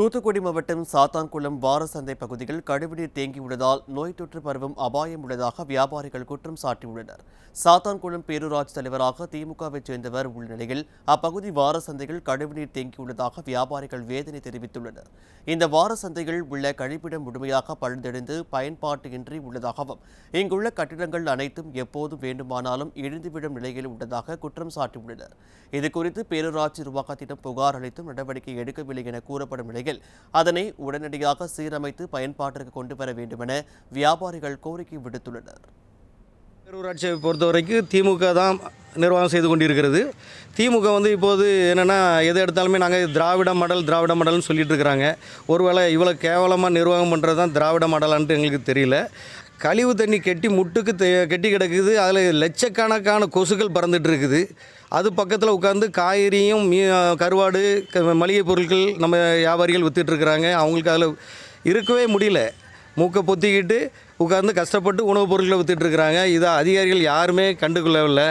தூத்துக்குடி மாவட்டம் சாத்தான்குளம் வாரசந்தை பகுதியில் கழிவுநீர் தேங்கியுள்ளதால் நோய் தொற்று பரவும் அபாயம் உள்ளதாக வியாபாரிகள் குற்றம் சாட்டியுள்ளனர். சாத்தான்குளம் பேரூராட்சி தலைவராக திமுகவைச் சேர்ந்தவர் உள்ள நிலையில் அப்பகுதி வாரசந்தையில் கழிவுநீர் தேங்கியுள்ளதாக வியாபாரிகள் வேதனை தெரிவித்துள்ளனர். இந்த வாரசந்தையில் உள்ள கழிப்பிடம் முழுமையாக பழுதடைந்து பயன்பாட்டு இன்றி உள்ளதாகவும் இங்குள்ள கட்டிடங்கள் அனைத்தும் எப்போது வேண்டுமானாலும் இழுந்துவிடும் நிலையில் உள்ளதாக குற்றம் சாட்டியுள்ளனர். இதுகுறித்து பேரூராட்சி நிர்வாகத்திடம் புகார் அளித்தும் நடவடிக்கை எடுக்கவில்லை என கூறப்படும் நிலையில் அதனை உடனடியாக சீரமைத்து பயன்பாட்டிற்கு கொண்டு வர வேண்டுமென வியாபாரிகள் கோரிக்கை விடுத்துள்ளனர். பேரூராட்சியை பொறுத்த வரைக்கும் திமுக தான் நிர்வாகம் செய்து கொண்டிருக்கிறது. திமுக வந்து இப்போது என்னென்னா எது எடுத்தாலுமே நாங்கள் திராவிட மடல் திராவிட மடல்னு சொல்லிட்டு இருக்கிறாங்க. ஒருவேளை இவ்வளோ கேவலமாக நிர்வாகம் பண்ணுறது தான் திராவிட மடலான்ட்டு எங்களுக்கு தெரியல. கழிவு தண்ணி கெட்டி முட்டுக்கு கெட்டி கிடக்குது. அதில் லட்சக்கணக்கான கொசுக்கள் பறந்துட்டு இருக்குது அது பக்கத்தில் உட்காந்து காய்கறியும் மீ கருவாடு க- மளிகை பொருட்கள் நம்ம வியாபாரிகள் விற்றுட்ருக்குறாங்க அவங்களுக்கு அதில் இருக்கவே முடியல. மூக்கை பொத்திக்கிட்டு உட்காந்து கஷ்டப்பட்டு உணவுப் பொருட்களை விற்றுட்ருக்குறாங்க இதை அதிகாரிகள் யாருமே கண்டுகொள்ளவில்லை